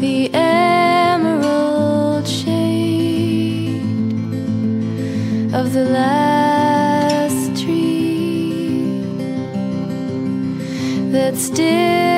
the emerald shade of the last tree that still.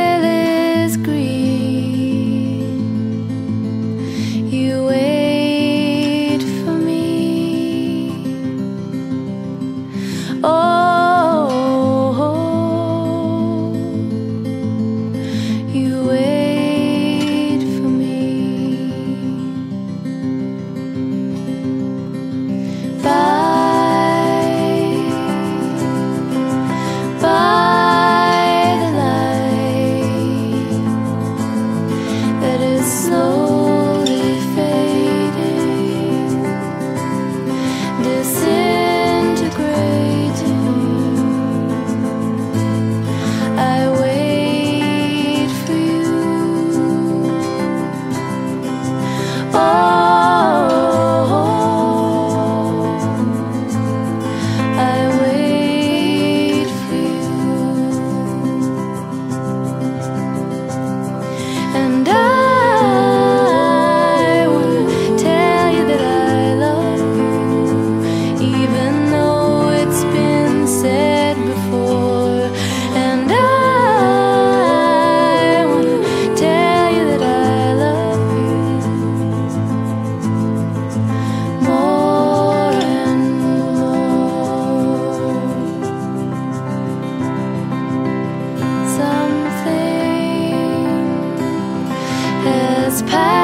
has passed.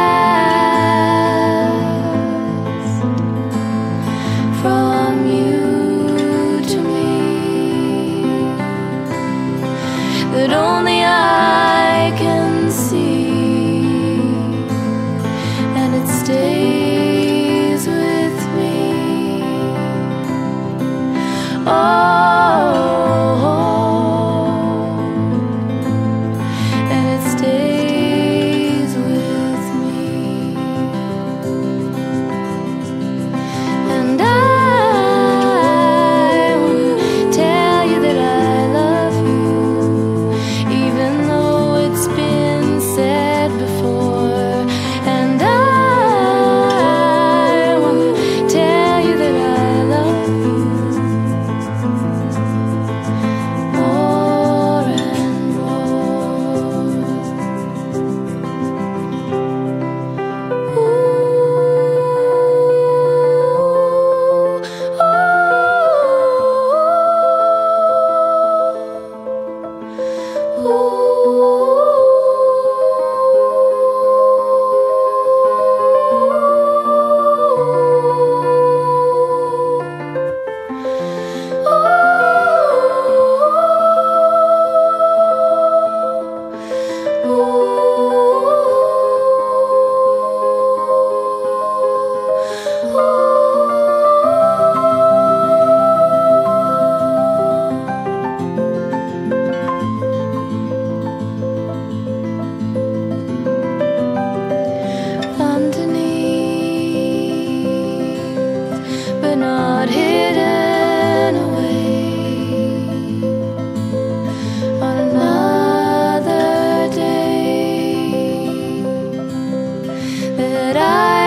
but I